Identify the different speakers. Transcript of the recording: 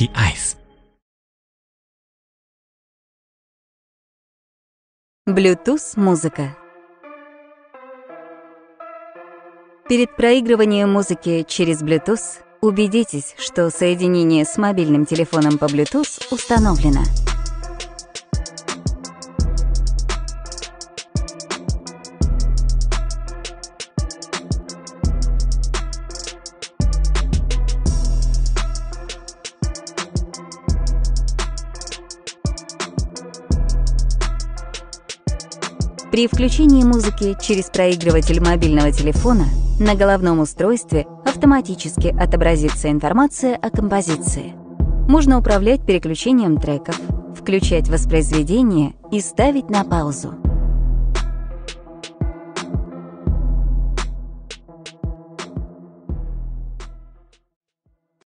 Speaker 1: Key Eyes.
Speaker 2: Bluetooth-музыка. Перед проигрыванием музыки через Bluetooth убедитесь, что соединение с мобильным телефоном по Bluetooth установлено. При включении музыки через проигрыватель мобильного телефона на головном устройстве автоматически отобразится информация о композиции. Можно управлять переключением треков, включать воспроизведение и ставить на паузу.